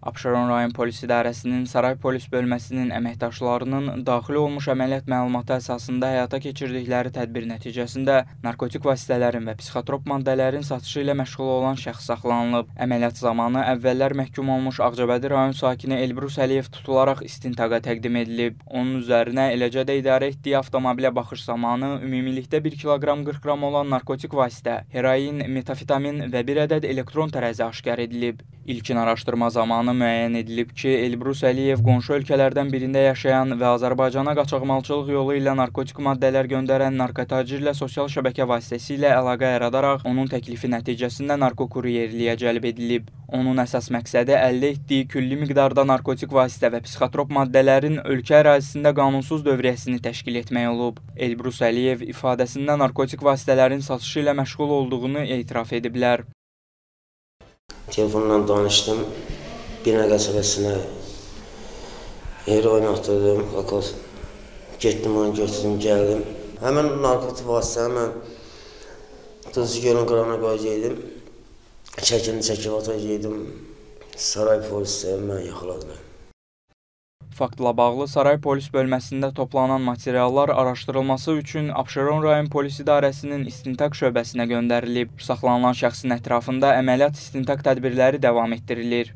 Abşeron rayon polis idarəsinin Saray polis bölməsinin əməkdaşlarının daxil olmuş əməliyyat məlumatı əsasında həyata keçirdikləri tədbir nəticəsində narkotik vasitələrin və psixotrop maddələrin satışı ilə məşğul olan şəxs saxlanılıb. Əməliyyat zamanı əvvəllər məhkum olmuş Ağcabədi rayon sakini Elbrus Əliyev tutularaq istintaqa təqdim edilib. Onun üzərinə eləcə də idarə etdiyi avtomobilə baxış zamanı ümumilikdə 1 kiloqram 40 qram olan narkotik vasitə, heroin, metafetamin və bir ədəd elektron tərəzi aşkar edilib. İlkin araşdırma zamanı müəyyən edilib ki, Elbrus Əliyev qonşu ölkələrdən birində yaşayan və Azərbaycana qaçaqmalçılıq yolu ilə narkotik maddələr göndərən narkotacirlə sosial şəbəkə vasitəsilə əlaqə yaradaraq onun təklifi nəticəsində narkokuryerliyə cəlb edilib. Onun əsas məqsədi əldə etdiyi külli miqdarda narkotik vasitə və psixotrop maddələrin ölkə ərazisində qanunsuz dövriyyəsini təşkil etmək olub. Elbrus Əliyev ifadəsində narkotik vasitələrin satışı ilə məşğul olduğunu etiraf ediblər. Telefonla danışdım. Bir nə qəsəbəsinə heroin atırdım, kakos. Getdim onu götürdüm, gəldim. Həmən narkotik vasitəni mən Tuzlu gölün qırağına qoyacaqdım. Çəkini çəkib atacaqdım. Saray polisləri mən yaxaladılar. Faktla bağlı Saray Polis bölməsində toplanan materiallar araşdırılması üçün Abşeron rayon polis idarəsinin istintaq şöbəsinə göndərilib. Saxlanılan şəxsin ətrafında əməliyyat istintaq tədbirləri davam etdirilir.